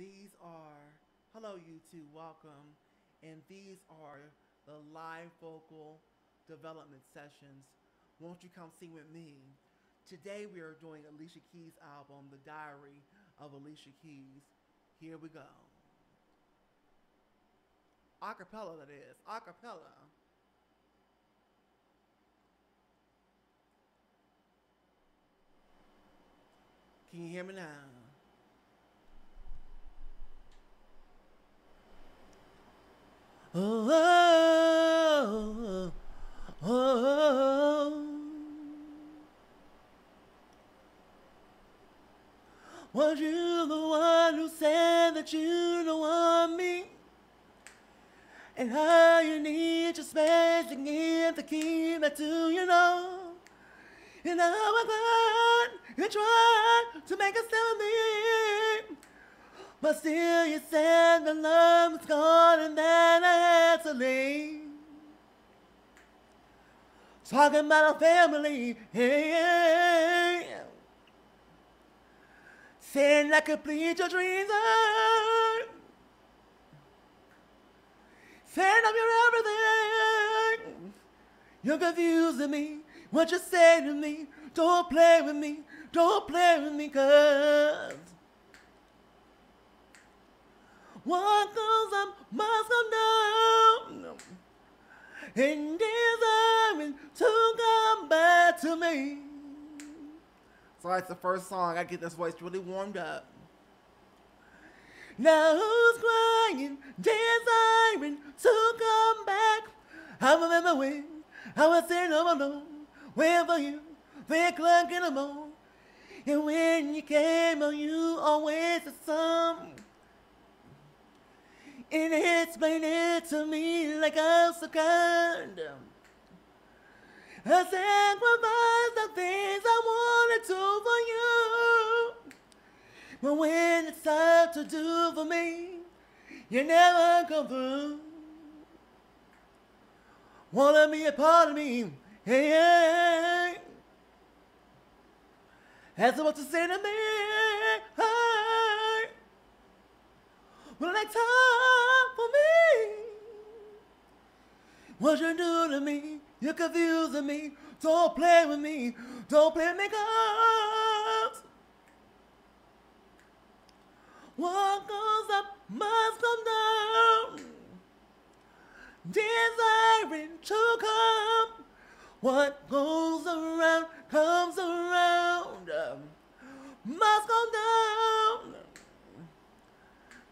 these are, hello YouTube, welcome. And these are the live vocal development sessions. Won't you come sing with me? Today we are doing Alicia Keys' album, The Diary of Alicia Keys. Here we go. Acapella, that is. Acapella. Can you hear me now? Oh, oh, oh, oh. Was you the one who said that you don't want me? And how you need your space to give the key back to you know? And now I'm glad you tried to make us tell me. But still you said the love was gone and then I had to leave. Talking about our family, hey, saying I complete your dreams. Saying I'm your everything. You're confusing me. What you say to me? Don't play with me. Don't play with me, cause what goes up must come down. And desiring to come back to me. So that's the first song. I get this voice really warmed up. Now who's crying, desiring to come back? I remember when I was sitting all alone, waiting for you, three o'clock in the morning. And when you came on, you always had some. And explain it to me like I'm so kind. I sacrificed the things I wanted to for you. But when it's time to do for me, you never come through. Wanna be a part of me, hey, hey. Has what to say to me. Will it time for me? What you do to me? You're confusing me. Don't play with me. Don't play me cause what goes up must come down. Desiring to come. What goes around comes around. Must come down.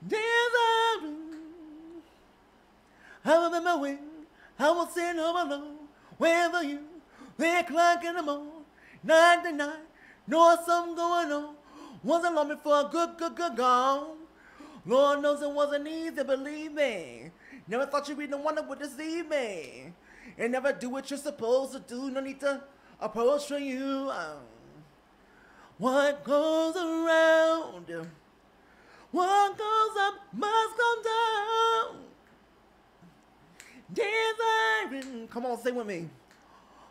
Desiring. I remember when I was sitting home alone, for you, three o'clock in the morning, night to night, know something going on. Wasn't long before a good, good, good gone. Lord knows it wasn't easy, believe me. Never thought you'd be the one that would deceive me. And never do what you're supposed to do. No need to approach for you. Um, what goes around, what goes up must come down. Desiring, come on, sing with me.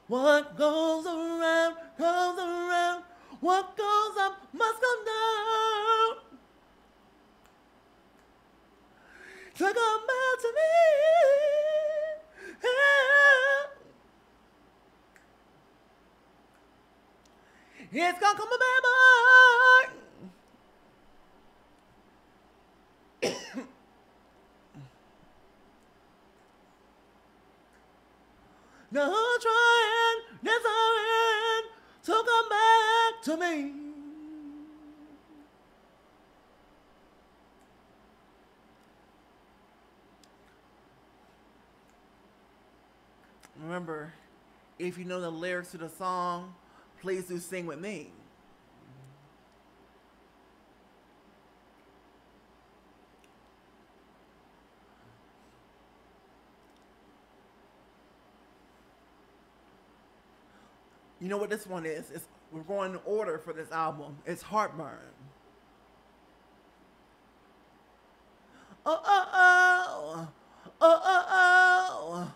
What goes around, comes around. What goes up must come down. To come back to me. It's gonna come back. Now trying, desiring to come back to me. Remember, if you know the lyrics to the song, please do sing with me. You know what this one is? It's, we're going in order for this album. It's Heartburn. Oh, oh, oh. Oh, oh, oh.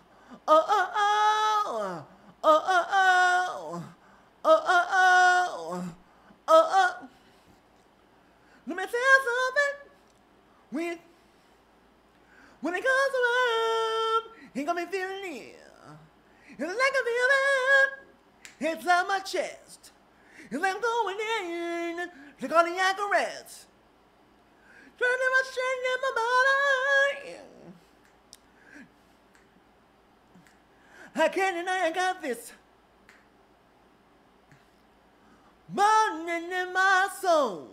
Oh, oh, oh. Oh, oh, oh. Oh, oh, oh. Oh, oh. Let me tell you something. When, when it comes around, he gonna be feeling it. It's like a feeling inside my chest. It's like I'm going in to cardiac arrest. Trying to rush in my body. I can't deny I got this burning in my soul.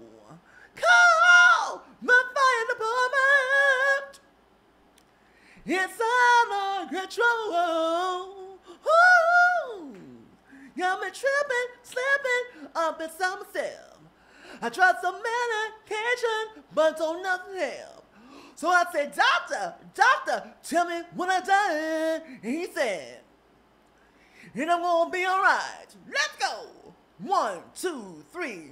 Call my fire department. It's under control. Ooh, got me tripping, slipping up inside myself. I tried some medication, but don't nothing help. So I said, Doctor, doctor, tell me when I die. And he said, and I'm gonna be alright. Let's go. One, two, three.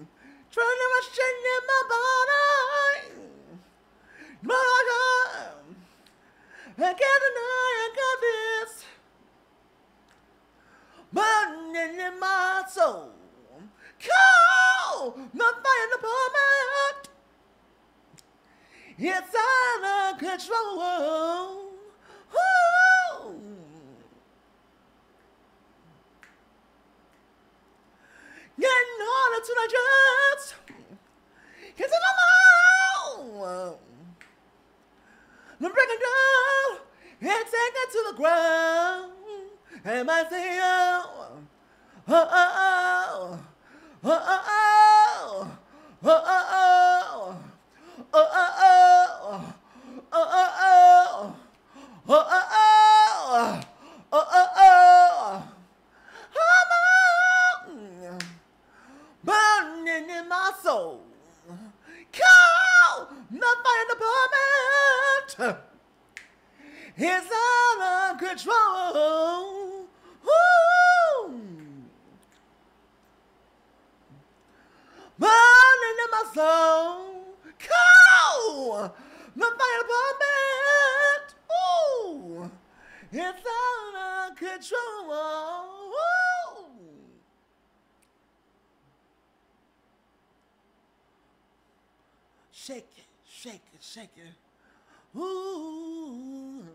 Trying to rush in my body. My God. I can't deny I got this. Burning in my soul. Call my fire department. It's out of control. Ooh. Getting harder to digest. Cause I'm alone. I'm breaking down and take it to the ground. And I say, oh, oh, oh, oh, oh, oh, oh, oh, oh, oh, oh, oh, burning in my soul. Call the fire department. It's out of control. Burning in my soul. Call the fire department. Ooh! It's out of control. Woo! Shake it, shake it, shake it. Ooh.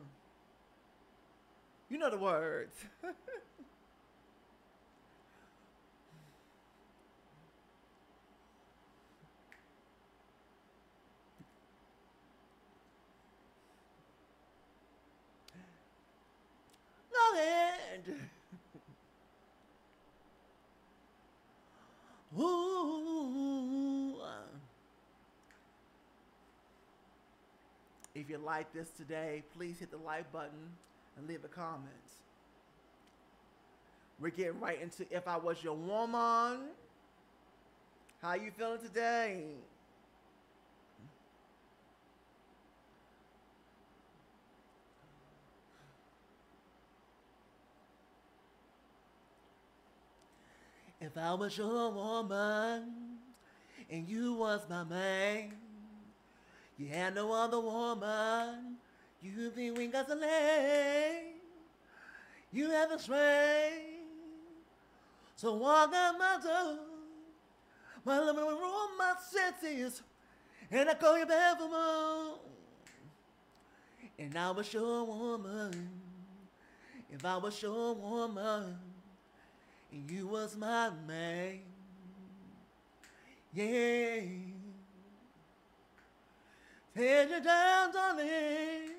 You know the words. Ooh. If you like this today, please hit the like button and leave a comment. We're getting right into If I Was Your Woman. How you feeling today? If I was your woman and you was my man, you had no other woman, you'd be weak as a lamb. You have the strength, so walk out my door. My will ruin my senses, and I call you back for. And I was your woman, if I was your woman, you was my man. Yeah. Take you down, darling.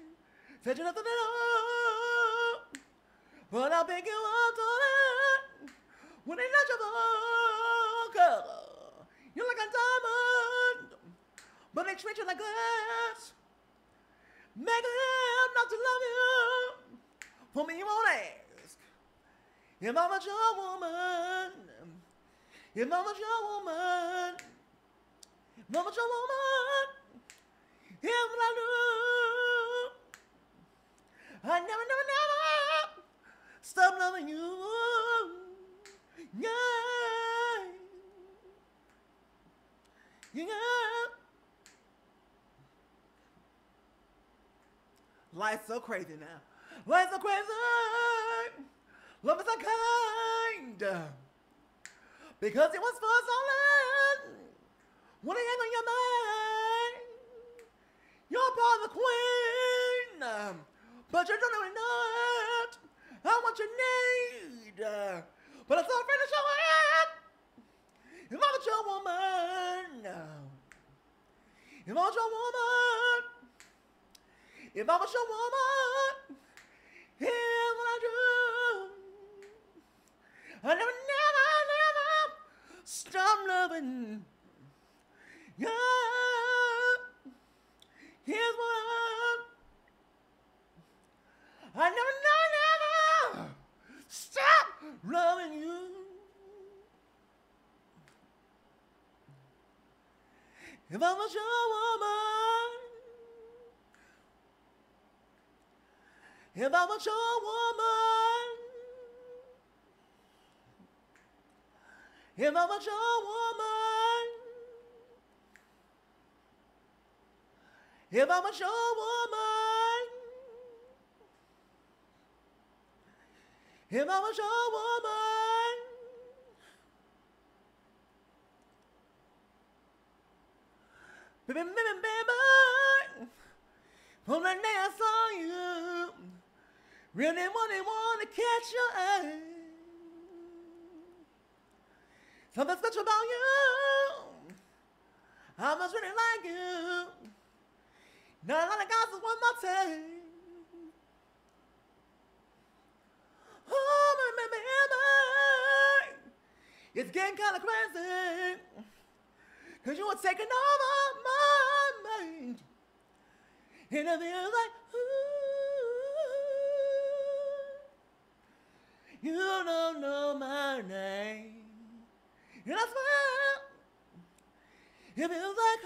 Said you nothing at all. But I'll pick you up, darling. When it's not your fault, girl. You're like a diamond. But it's rich like glass. Make him not to love you. For me, you won't I was your woman, I was your woman, was your woman, if I knew, I never, never, never stop loving you. Yeah, yeah. Life's so crazy now. Life's so crazy. Love is so kind. Because it was for so long. I ain't on your mind. Your are part of the queen, but you don't really know it. How much you need, but I'm so afraid to show it. If I'm your woman, if I'm your woman, if I'm your woman, here's what I do. I never, never, never stop loving. Yeah. Here's what I never, never, never stop loving you. If I was your woman, if I was your woman, if I was your woman, if I was your woman, if I was your woman, baby, baby, baby, from the day I saw you, really, really want to catch your eye. Something special about you. I must really like you. Not a lot of guys one more time. Oh, my. It's getting kind of crazy. Cause you were taking over my mind. And I feel like, ooh, you don't know my name. And I swear, it feels like,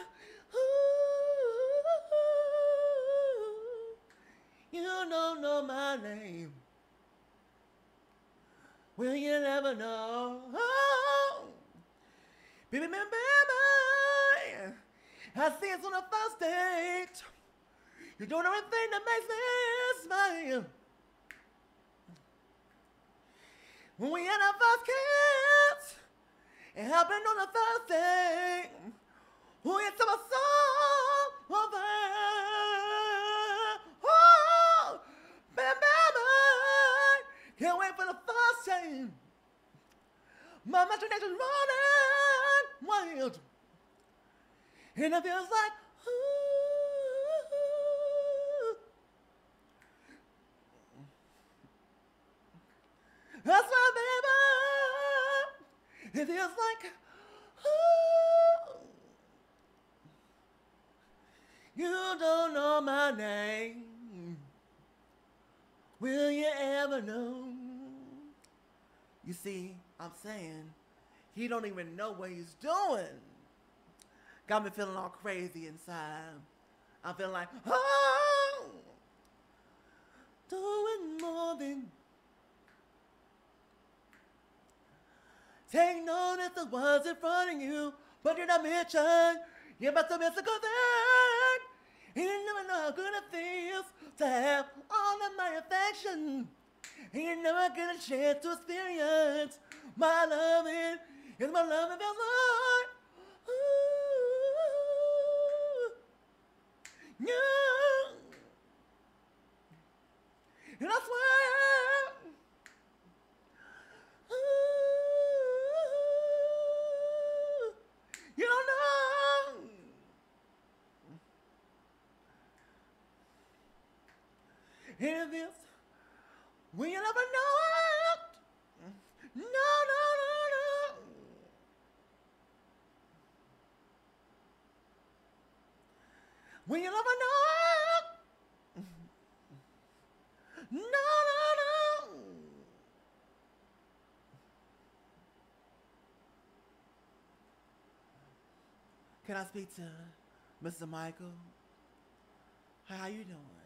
ooh, you don't know my name. Will you never know? Baby, baby, baby. I see it's on the first date. You're doing everything that makes me smile. When we had our first kiss, it happened on a Thursday. day. Oh, it's my of Oh, baby, can't wait for the time. My imagination's running wild, and it feels like ooh. That's my baby. It feels like, ooh, you don't know my name. Will you ever know? You see, I'm saying he don't even know what he's doing. Got me feeling all crazy inside. I'm feeling like, oh, doing more than Take notice of what's in front of you, but you're not mentioned. You're about to miss a good thing. You never know how good it feels to have all of my affection. And you never get a chance to experience my loving. And my loving feels like, ooh, you. And I swear, ooh, you don't know. And this, we never know it. No, no, no, no. We never know it. No, no, no. Can I speak to Mr. Michael? How are you doing?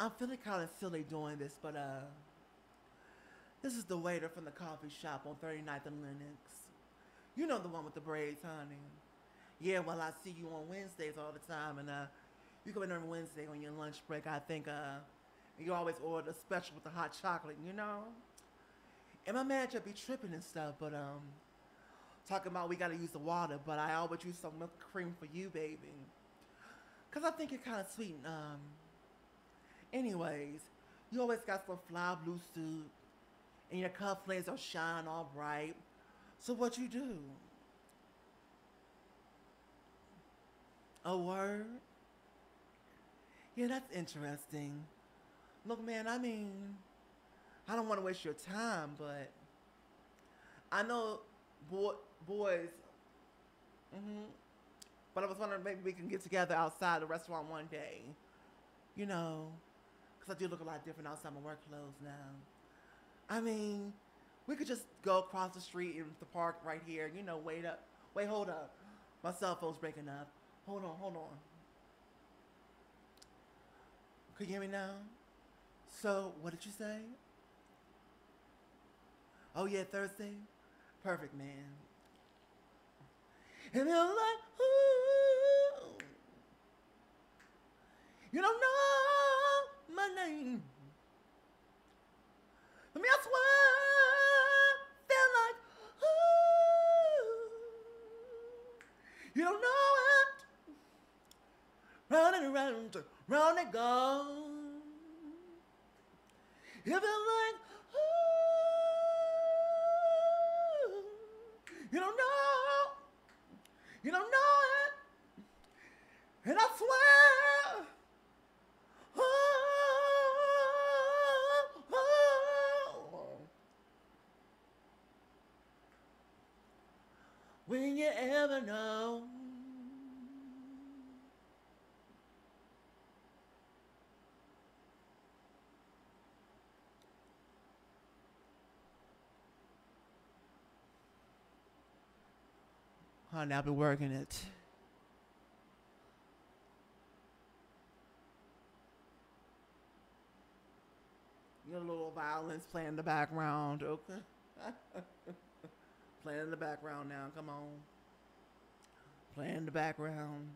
I'm feeling kind of silly doing this, but uh, this is the waiter from the coffee shop on 39th and Lenox. You know the one with the braids, honey. Yeah, well, I see you on Wednesdays all the time, and uh, you come in on Wednesday on your lunch break. I think uh, you always order a special with the hot chocolate, you know. And my manager be tripping and stuff, but um, talking about we gotta use the water, but I always use some milk cream for you, baby. Cause I think you're kind of sweet. And, um. Anyways, you always got some fly blue suit, and your cufflinks are shine all bright. So what you do? A word? Yeah, that's interesting. Look, man, I mean, I don't want to waste your time, but I know boy, boys. hmm But I was wondering maybe we can get together outside the restaurant one day. You know, because I do look a lot different outside my work clothes now. I mean, we could just go across the street in the park right here. You know, wait up. Wait, hold up. My cell phone's breaking up. Hold on, hold on. Can you hear me now? So, what did you say? Oh yeah, Thursday? Perfect, man. And you're like, ooh, you don't know my name. I mean, I swear, feel like, ooh, you don't know it. Round and around, round and go. You feel like, ooh, you don't know, you don't know it, and I swear. oh, oh, Will you ever know? Honey, I've been working it. You know, a little violence playing in the background, okay? playing in the background now, come on. Playing in the background.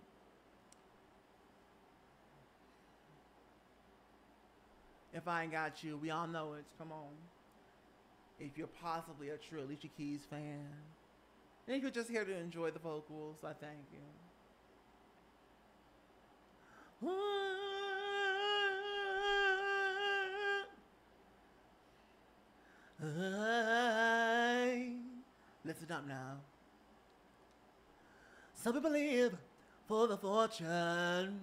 If I ain't got you, we all know it. Come on. If you're possibly a true Alicia Keys fan, and if you're just here to enjoy the vocals, I thank you. I, listen up now. Some people live for the fortune.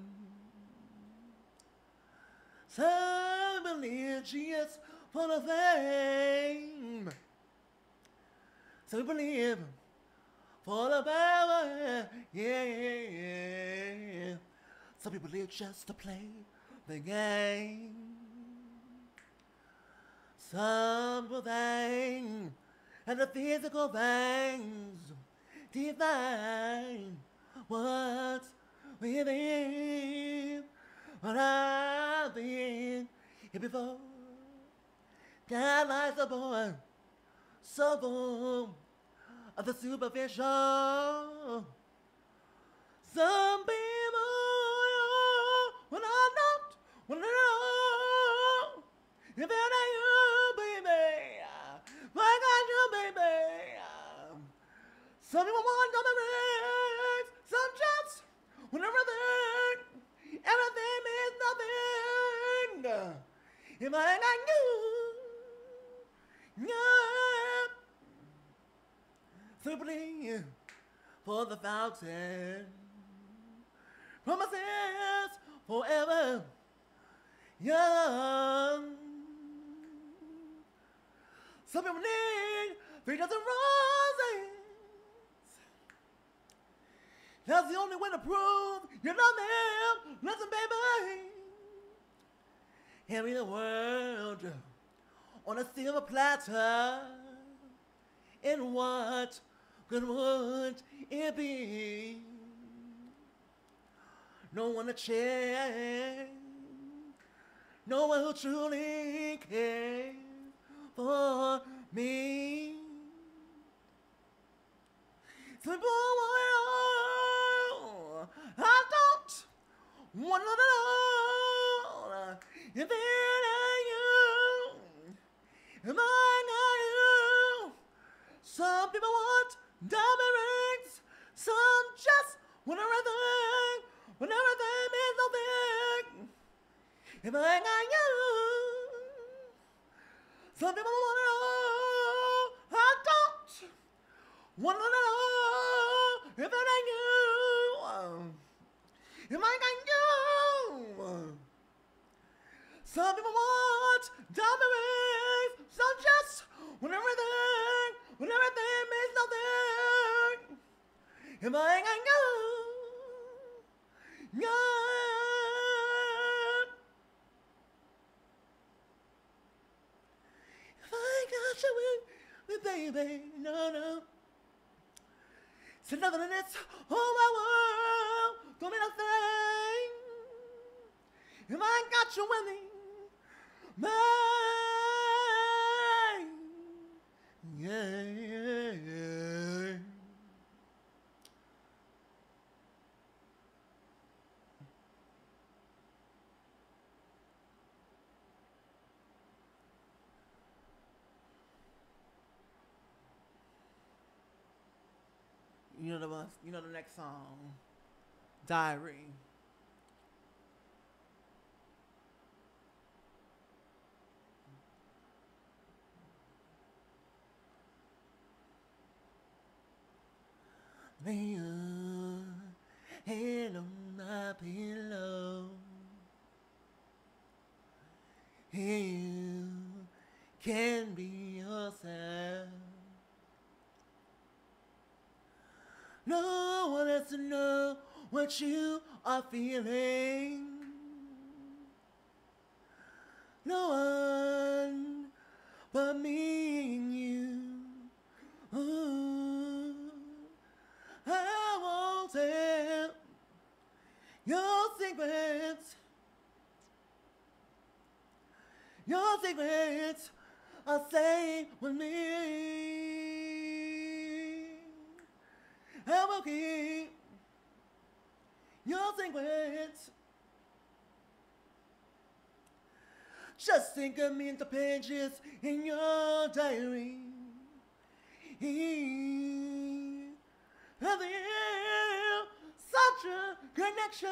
Some believe just for the fame. Some people live for the power. Yeah. Some people live just to play the game. Some will think, and the physical things define what's within. What I've been here before. God lies a boy, so full of the superficial. Some people, when I don't, when I don't, if it ain't you, baby, why got you, baby? Some people want diamond rings, some just want everything. Everything means nothing. If I got you, yeah. Simply for the fountain. Promises forever young. Some people need three dozen roses. That's the only way to prove you love them. Listen, baby. Hand me the world on a silver platter. And what good would it be? No one to change. No one who truly cares for me. Simple world, I don't want to know if it ain't you, if I not you. Some people want diamond rings, some just want everything, when everything is if I ain't got you. Some people wanna know, I don't wanna know if it ain't you. If I you. Some people want diamond rings, some just when everything, when everything means nothing. If I you, you. If I got you with me, baby, no, no. It's another this whole my world, don't mean nothing. If I got you me, baby, yeah, yeah, yeah. You know the one- you know the next song, Diary. Lay your head on my pillow. You can be yourself. Has to know what you are feeling. No one but me and you. Ooh, I won't tell your secrets. Your secrets are safe with me. I will keep your secrets. Just think of me in the pages in your diary. You such a connection?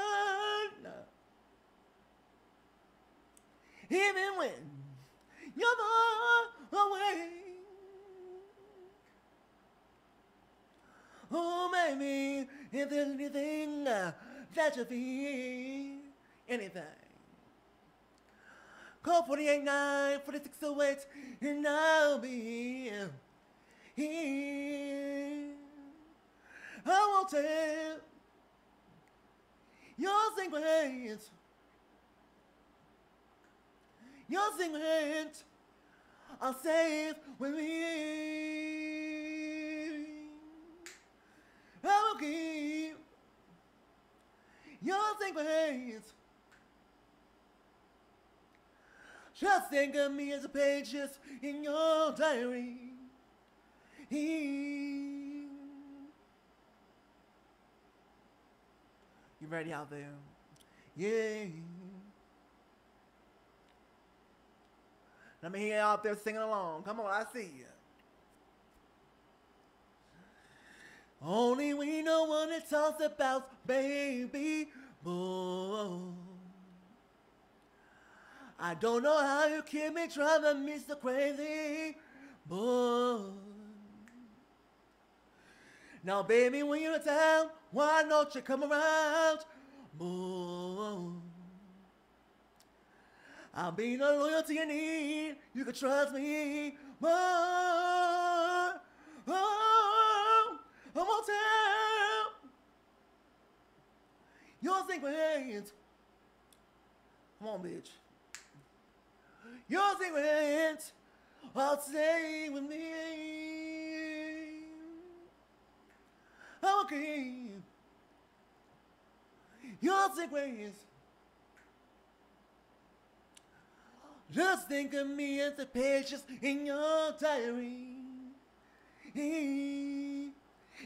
Even when you're far away. Oh, maybe if there's anything that you feel, anything. Call 489 4608 and I'll be here. I won't tell your secrets. Your secrets are safe with me. I will keep your secrets. Just think of me as the pages in your diary. You ready out there? Yeah. Let me hear you out there singing along. Come on, I see you. Only we know what it's all about, baby. Boy. I don't know how you keep me driving so crazy, boy. Now, baby, when you're in town, why don't you come around, boy? I'll be the loyalty you need. You can trust me, boy. Oh, I won't tell your secrets. Come on, bitch. Your secrets, I'll stay with me. I will keep your secrets. Just think of me as the pages in your diary.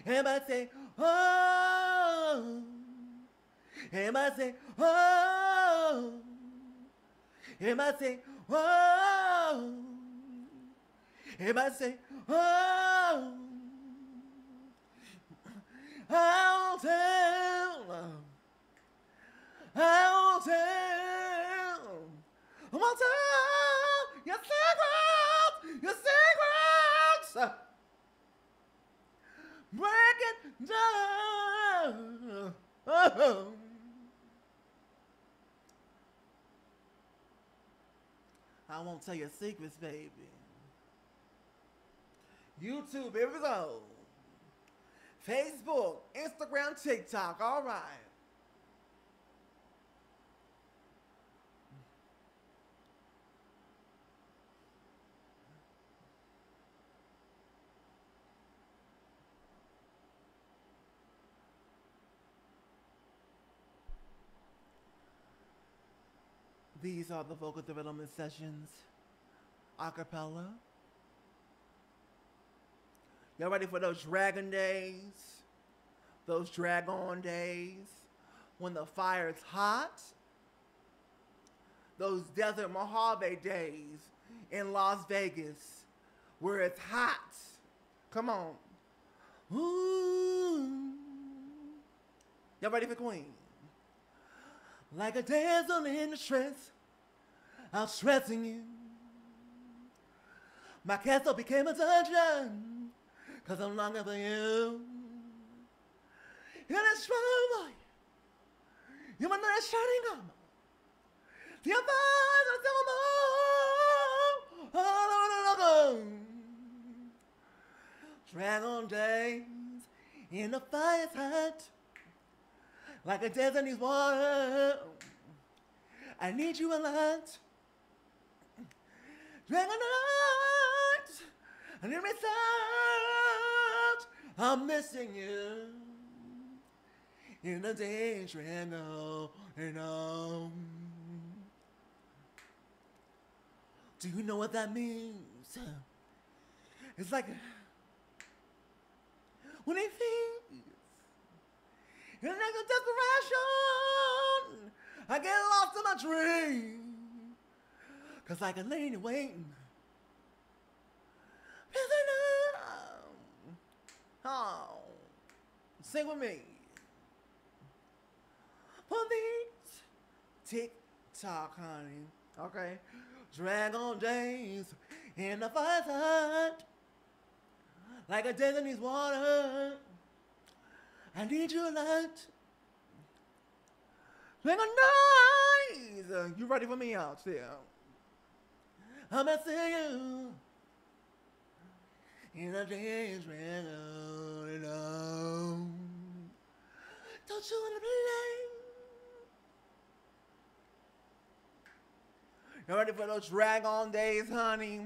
And I say, oh, and I say, oh, and I say, oh, and I say, oh, I'll tell, I'll tell. Gonna tell your secrets, your secrets. Break it down. Oh. I won't tell your secrets, baby. YouTube, here we go. Facebook, Instagram, TikTok, all right. These are the vocal development sessions, acapella. Y'all ready for those dragon days? Those dragon days when the fire is hot? Those desert Mojave days in Las Vegas where it's hot. Come on. Ooh. Y'all ready for Queen? Like a the distress, I'm stressing you. My castle became a dungeon, cause I'm longing for you. You're a strong boy. You're my nice shining armor. The eyes of the all Dragon days in the fire's hut like a desert needs water. I need you a lot. Dragon nights, and in my thoughts, I'm missing you. In the day, dragon, and um. Do you know what that means? It's like when it feels and like a desperation, I get lost in my dream. Cause like a lady waiting. Oh, sing with me. These tick tock, honey. Okay. Dragon days in the fire hut. Like a desert needs water. I need your light. A nice. You ready for me out there? I'm missing you. In a days on and on. Don't you wanna play? You ready for those dragon days, honey?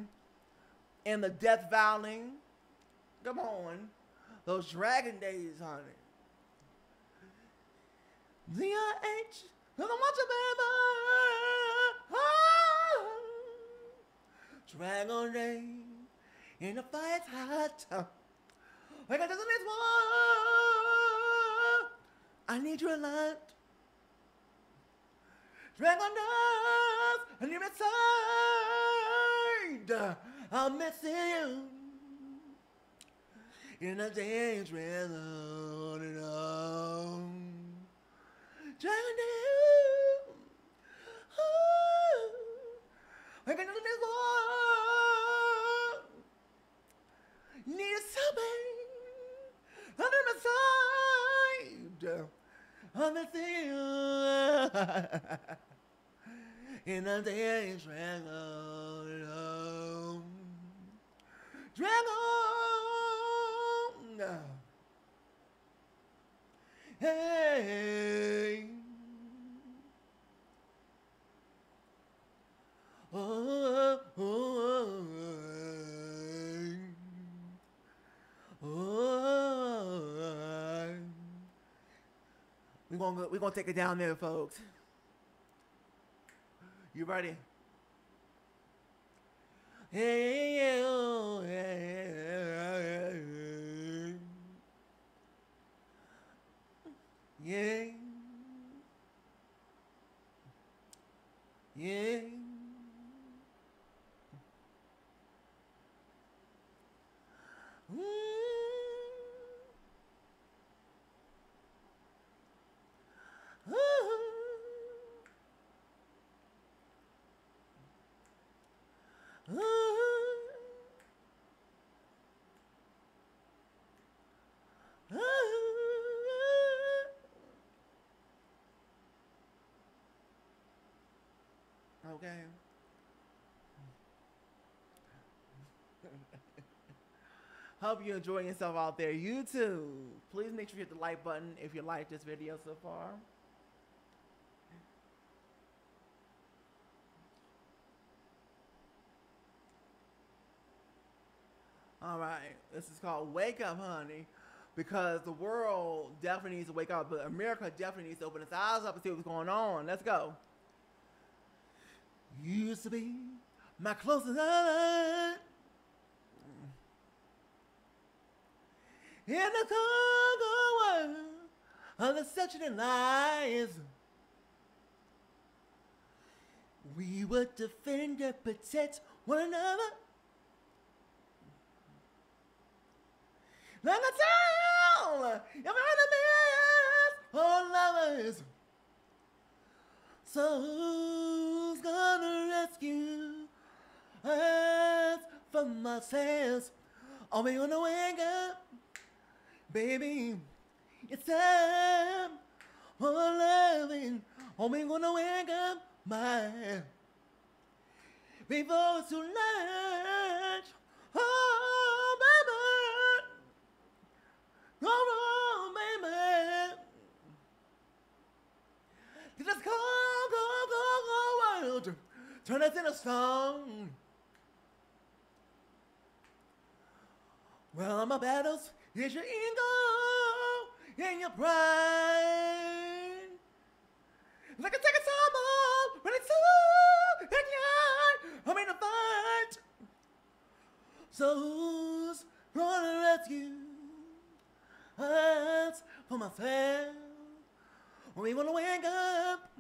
In the Death Valley? Come on. Those dragon days, honey. Z-I-H, cause I want you, baby. Oh. Dragon rain in the fight hot. Like I just need one. I need you a lot. Dragon dust, and you're inside. I'm missing you. In a dangerous on and on. Dragon down. Oh. I got nothing this war. Need something under my side. On the thing. In a day, dragon. Dragon. Hey. Oh, oh, oh, oh. We're gonna we're gonna take it down there, folks. You ready? Hey, oh, hey, hey, yeah, yeah. Mm. Ooh. Okay. Hope you're enjoying yourself out there. YouTube. Please make sure you hit the like button if you like this video so far. All right, this is called Wake Up, Honey, because the world definitely needs to wake up, but America definitely needs to open its eyes up and see what's going on. Let's go. Used to be my closest ally. In the cold world of deception and lies, we would defend and protect one another. Like a town of enemies or lovers. So who's gonna rescue us from ourselves? Are we gonna wake up? Baby, it's time for loving. Are we gonna wake up, my? Before it's too late. Oh, baby. On, baby. Let us go, go. Turn us into stone. Well, my battles is your ego and your pride. Like a second summer, ready to ignite. I'm in a fight. So who's gonna rescue us from myself? We wanna wake up,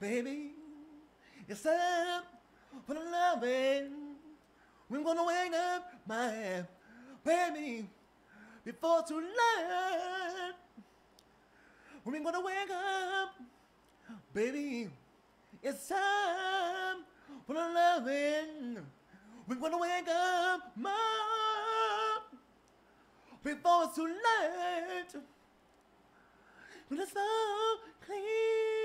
baby. It's time for the loving. We're gonna wake up, my baby before too late. We're gonna wake up, baby. It's time for loving. We're gonna wake up, mom, before it's too late. When the sun clears,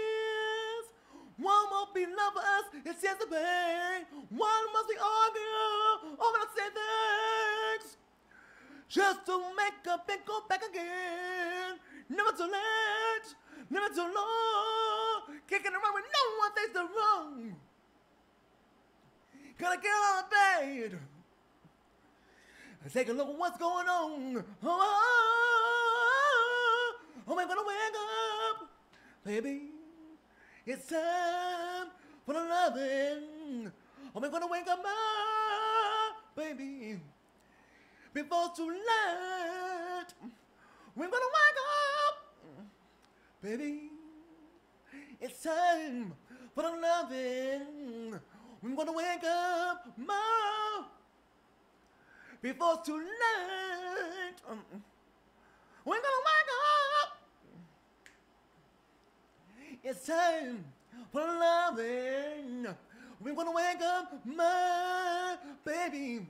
one won't be love for us, it's just a pain. One must be argue over the same things just to make up and go back again. Never too late, never too long. Kicking around with no one thinks the wrong. Gotta get out of bed. Take a look at what's going on. Oh, oh, oh, am I gonna wake up, baby? It's time for the loving. Am I gonna wake up, my baby? before too late. We're gonna wake up, baby. It's time for the loving. We're gonna wake up, mom, before too late. Um, we're gonna wake up. It's time for loving. We're gonna wake up, my baby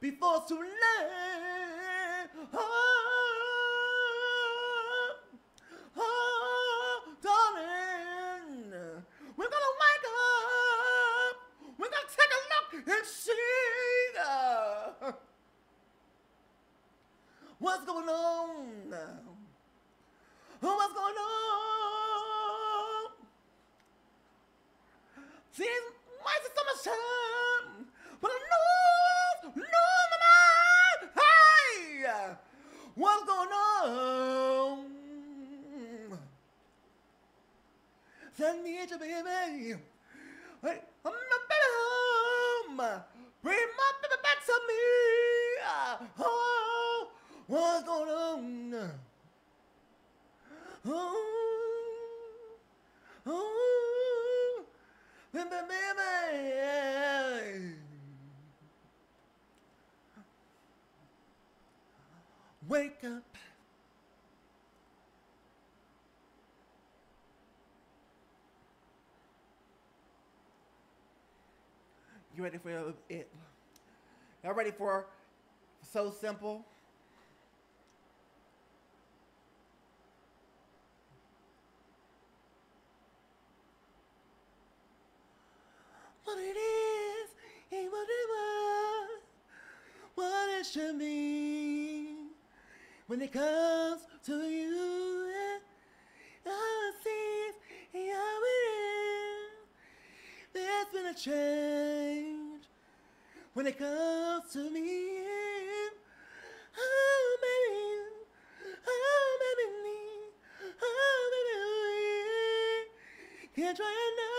before it's too late. Oh, oh, darling, we're gonna wake up. We're gonna take a look and see uh, what's going on. What's going on? So much time? But I know no, my mind! Hey! What's going on? Send me your baby. Hey, I'm my baby home. Bring my baby back to me. Oh, what's going on? Oh, oh. Wake up. You ready for it? Y'all ready for So Simple? what it is, ain't what it was, what it should be when it comes to you. Yeah. All it seems, and how it is. There's been a change when it comes to me. Oh, baby, oh, baby, oh, baby, we can't try another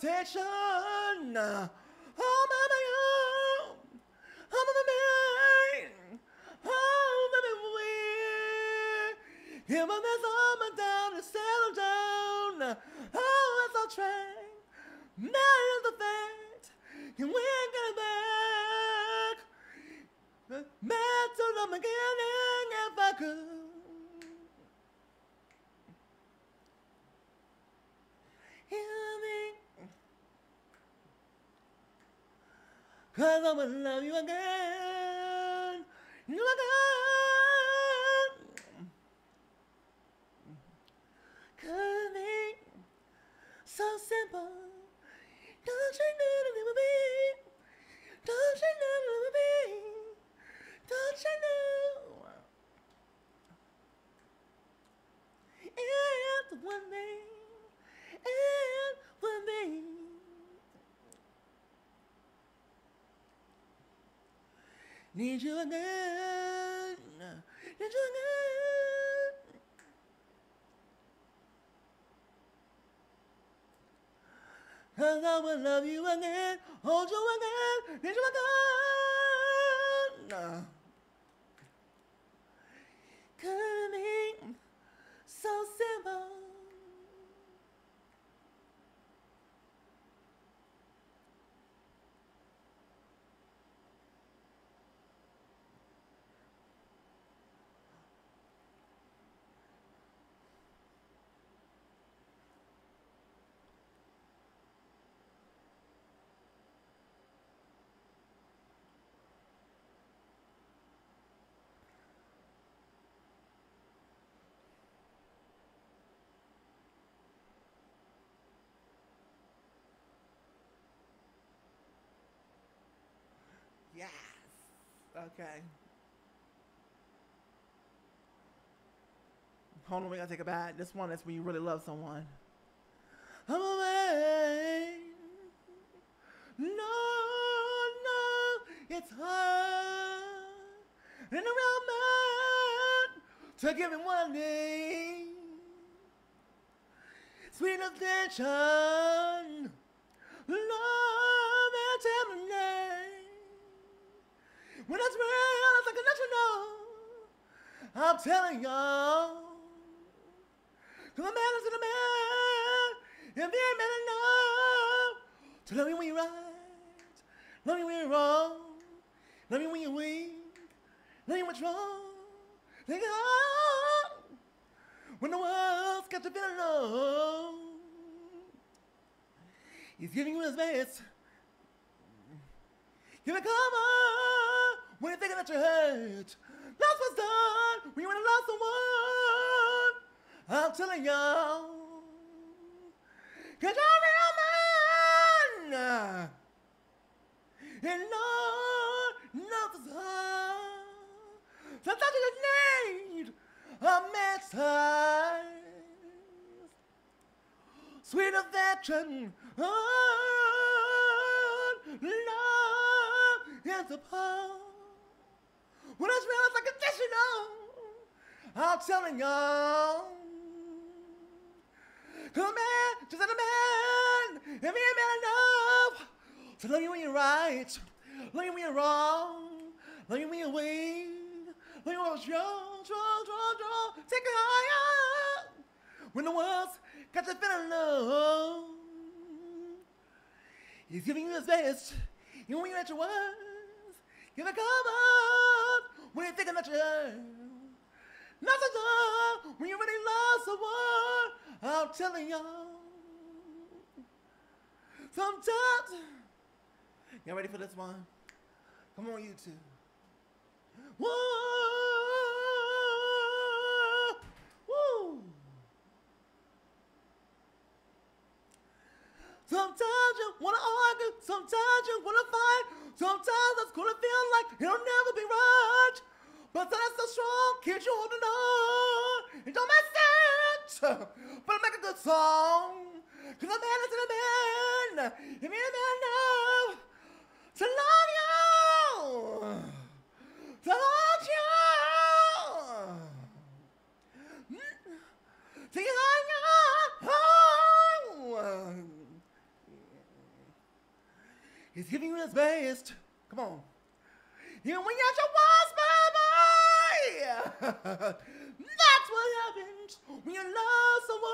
this competition. Oh, mama, you, oh, mama, me, oh, baby, we, on this armor down and settle down. Oh, it's all train, is the fact, and we're getting back. Back to the beginning if I could. Hear me. Cause I will love you again. You again. Could be so simple. Don't you know that it would be? Don't you know that it would be? Don't you know? And one thing, and one thing. Need you again, need you again. Cause I will love you again, hold you again, need you again. Coming so simple. Yes. Okay. Hold on, we gotta take a back. This one is when you really love someone. I'm away. No, no, it's hard. And around man to give him one day. Sweet attention. Love and tenderness. When it's real, it's unconditional. I'm telling y'all. Cause a man is a man. And be a man enough to love me when you're right. Love me when you're wrong. Love me when you're weak. Love me when you're wrong. Think. When the world's got you feeling low. He's giving you his best. Give it come on when you're thinking that you're hurt. That's what's done when you want to love someone. I'm telling y'all. Cause you're a real man. And Lord the heart. Sometimes you just need a man's size. Sweet affection. Oh, love is the power. When I smell it's real, it's unconditional. I'm telling y'all. A man, just a man, if he ain't man enough to love you when you're right, love you when you're wrong, love you when you're weak, love you when you're strong, strong, strong, strong, take it higher. When the world's got you feeling low, he's giving you his best, even when you're at your worst. Give a cover when you're thinking that you're not so dumb when you really love someone. I'm telling y'all. Sometimes, y'all ready for this one? Come on, you two. Sometimes you wanna argue, sometimes you wanna fight, sometimes it's gonna feel like it'll never be right. But that's so strong, keep you holding on. It don't make sense, but make a good song. Cause a man is a man, you mean a man now. To love you, to hold you, mm. to get on your home. He's giving you his best. Come on. When you're at your worst, baby. That's what happens when you love someone.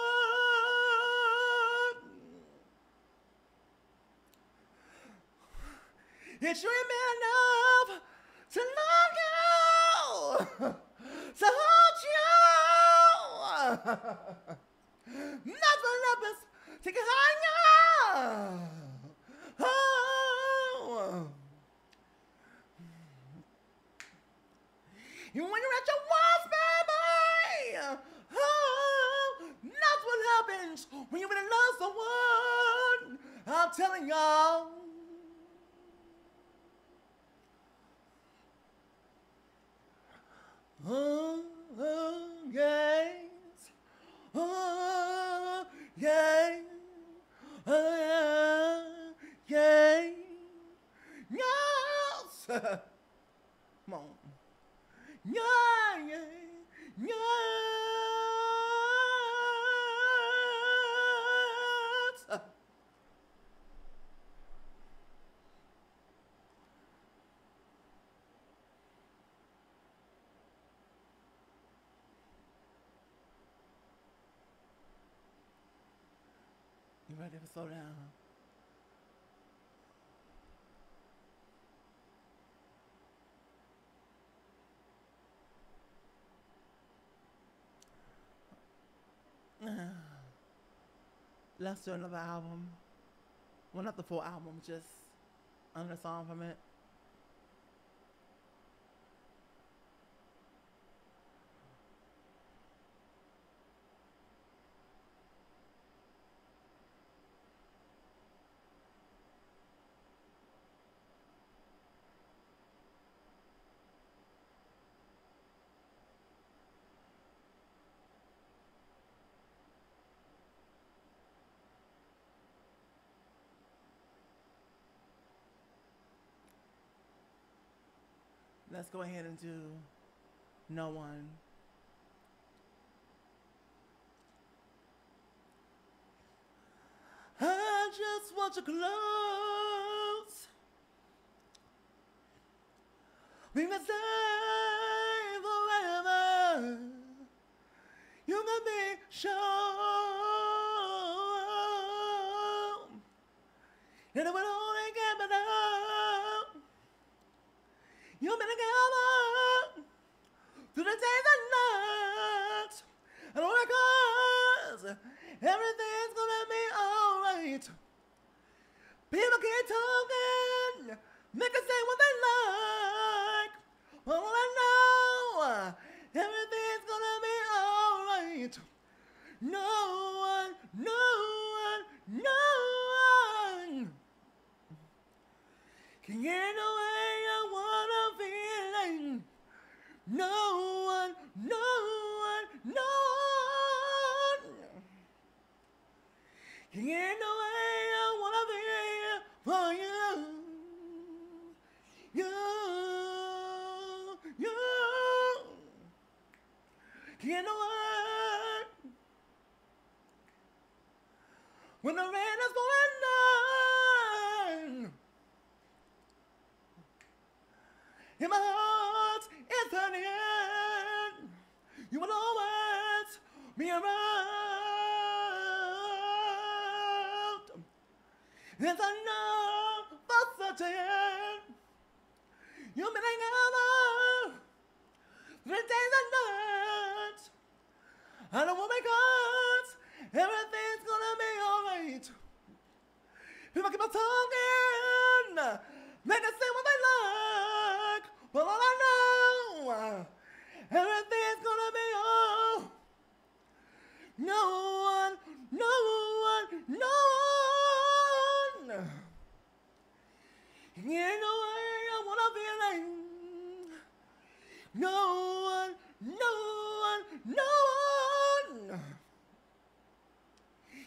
It's your man enough to love you, to hold you. That's what happens to get higher. Oh. And when you're at your worst, baby, oh, that's what happens when you really love someone. I'm telling y'all. Oh, oh, yes. Oh, yeah. Oh, yeah. Yes. Come on. Yeah, yeah. You ready to slow down? Let's do another album. Well, not the full album, just another song from it. Let's go ahead and do No One. I just want you close. We can stay forever. You can be sure. And it will only get better. You've been together through the days and nights. And all because everything's gonna be alright. People keep talking, make us say what they like. But all I know, everything's gonna be alright. No one, no one, no one can get away get away I wanna feel for you. You, you. You know what? When the rain is going down, and my heart is hurting, you will always be around. I know for certain you've been together the days and nights. I don't want my guns. Everything's gonna be alright. People keep on talking, make us say what they like. But all I know, everything's gonna be alright. No one, no one, no one. You know I wanna be like. No one, no one, no one.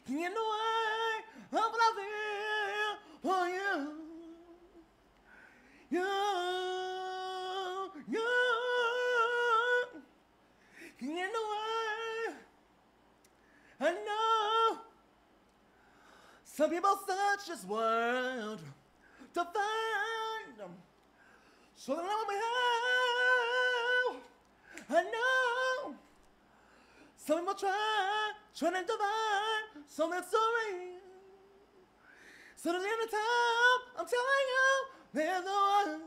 You know I, I'm what I feel for you. You, you. You know I, I know. Some people search this world to find them. So that I will be held. I know. Some people try, trying to find something so real. So that every time I'm telling you, there's no one,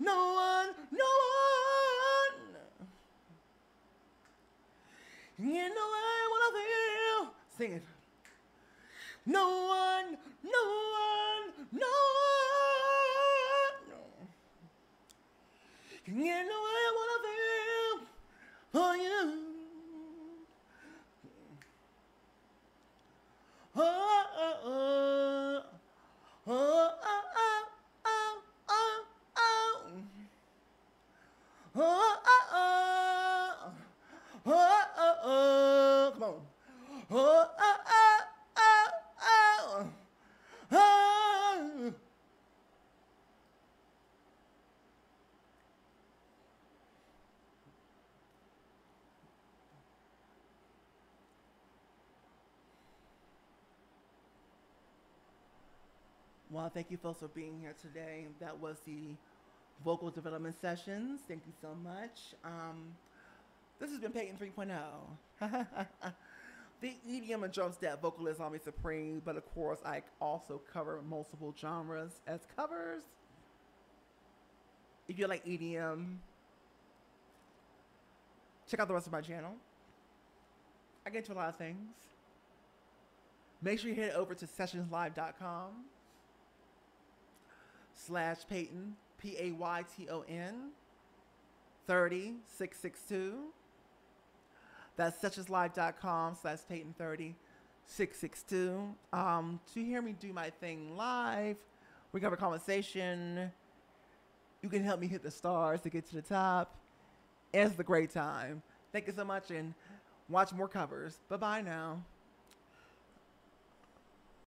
no one, no one. You know I wanna feel. Sing it. No one, no one, no one. You know I wanna feel for you. Oh, oh, oh, oh, oh, oh, oh, oh. Oh, oh, oh, oh, oh, oh, come on. Oh, oh, oh, oh, oh, oh. Well, thank you folks for being here today. That was the vocal development sessions. Thank you so much. Um, this has been Payton 3.0. the EDM and drum step vocalist Army Supreme, but of course I also cover multiple genres as covers. If you like EDM, check out the rest of my channel. I get to a lot of things. Make sure you head over to sessionslive.com slash Payton, P A Y T O N 30662. That's sessionslive.com slash Payton 30662. Um, to hear me do my thing live, we have a conversation. You can help me hit the stars to get to the top. It's the great time. Thank you so much and watch more covers. Bye bye now.